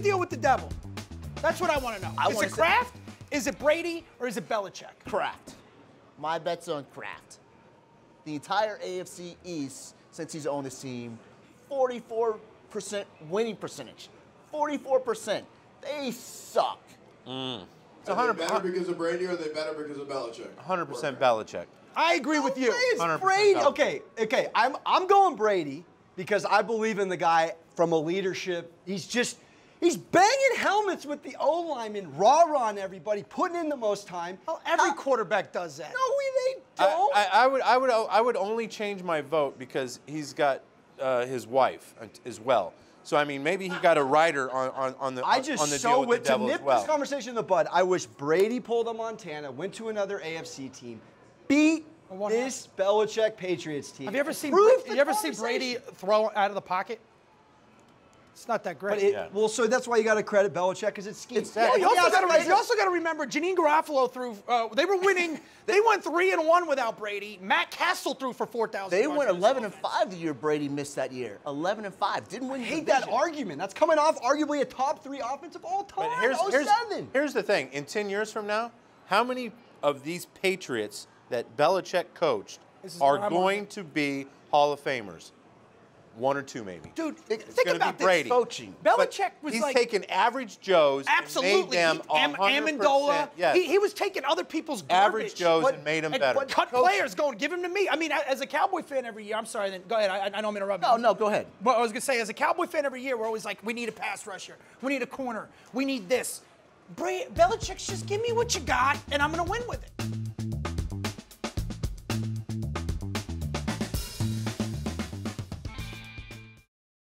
deal with the devil? That's what I want to know. I is wanna it say- Kraft? Is it Brady? Or is it Belichick? Kraft. My bet's on Kraft. The entire AFC East, since he's owned this team, 44% winning percentage. 44%. They suck. It's Are they 100 better because of Brady or are they better because of Belichick? 100% Belichick. I agree with you. It's Brady. Belichick. Okay, okay. I'm I'm going Brady because I believe in the guy from a leadership. He's just he's banging helmets with the O lineman, rah rah on everybody, putting in the most time. Well, every How- quarterback does that. No, we they I, don't. I, I would, I would, I would only change my vote because he's got uh, his wife as well. So I mean, maybe he got a rider on, on, on the I on, just on the so deal with with the to devil nip as well. this conversation in the bud. I wish Brady pulled a Montana, went to another AFC team, beat what this Belichick Patriots team. Have you ever seen? Prove Have the you ever seen Brady conversation. throw out of the pocket? It's not that great. But it, Yeah. well, so that's why you got to credit Belichick because it's scheme. It's that- Oh, you also that's got right. to you also got to remember Janine Garofalo threw. Uh, they were winning. they went three and one without Brady. Matt Cassel threw for four thousand. They went 11 and 5 the year Brady missed that year. 11 and 5. Didn't win I the hate that argument. That's coming off arguably a top three offense of all time. But here's, oh here's, here's the thing. In 10 years from now, how many of these Patriots that Belichick coached are going to be Hall of Famers? One or two, maybe. Dude, it's think about be this. Brady. Coaching. But Belichick was he's like- taken average Joes Absolutely. and made them He- Am- 100%. Amendola. Yes. He, he was taking other people's garbage. Average Joes But- and made 'em and- better. But cut Coach- players going, give them to me. I mean, as a Cowboy fan every year, I'm sorry, then go ahead. I, I know I'm interrupting. No, no, go ahead. But I was gonna say, as a Cowboy fan every year, we're always like, we need a pass rusher, we need a corner, we need this. Bra- Belichick's just give me what you got, and I'm gonna win with it.